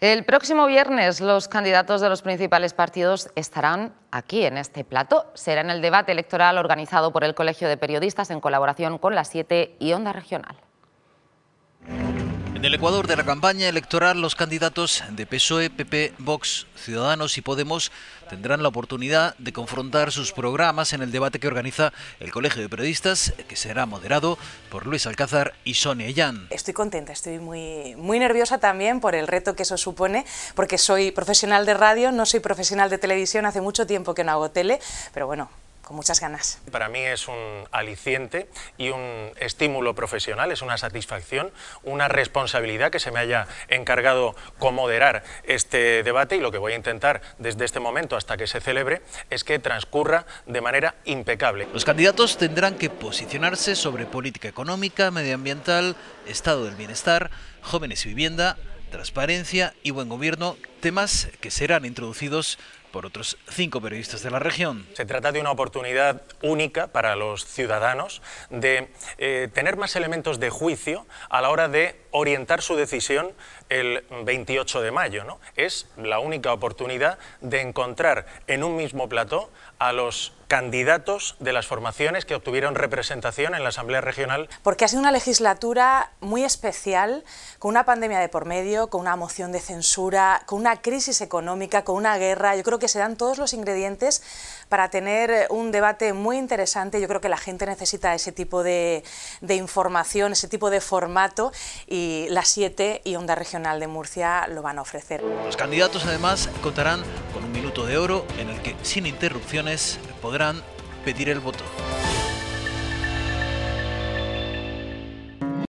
El próximo viernes los candidatos de los principales partidos estarán aquí en este plato. Será en el debate electoral organizado por el Colegio de Periodistas en colaboración con la 7 y Onda Regional. En el Ecuador de la campaña electoral, los candidatos de PSOE, PP, Vox, Ciudadanos y Podemos tendrán la oportunidad de confrontar sus programas en el debate que organiza el Colegio de Periodistas, que será moderado por Luis Alcázar y Sonia Yan. Estoy contenta, estoy muy, muy nerviosa también por el reto que eso supone, porque soy profesional de radio, no soy profesional de televisión, hace mucho tiempo que no hago tele, pero bueno, muchas ganas. Para mí es un aliciente y un estímulo profesional, es una satisfacción, una responsabilidad que se me haya encargado moderar este debate y lo que voy a intentar desde este momento hasta que se celebre es que transcurra de manera impecable. Los candidatos tendrán que posicionarse sobre política económica, medioambiental, estado del bienestar, jóvenes y vivienda, transparencia y buen gobierno, temas que serán introducidos por otros cinco periodistas de la región. Se trata de una oportunidad única para los ciudadanos de eh, tener más elementos de juicio a la hora de orientar su decisión el 28 de mayo. ¿no? Es la única oportunidad de encontrar en un mismo plató a los candidatos de las formaciones que obtuvieron representación en la Asamblea Regional. Porque ha sido una legislatura muy especial, con una pandemia de por medio, con una moción de censura, con una crisis económica, con una guerra. Yo creo que se dan todos los ingredientes para tener un debate muy interesante. Yo creo que la gente necesita ese tipo de, de información, ese tipo de formato y la 7 y Onda Regional de Murcia lo van a ofrecer. Los candidatos además contarán con un minuto de oro en el que sin interrupciones podrán pedir el voto.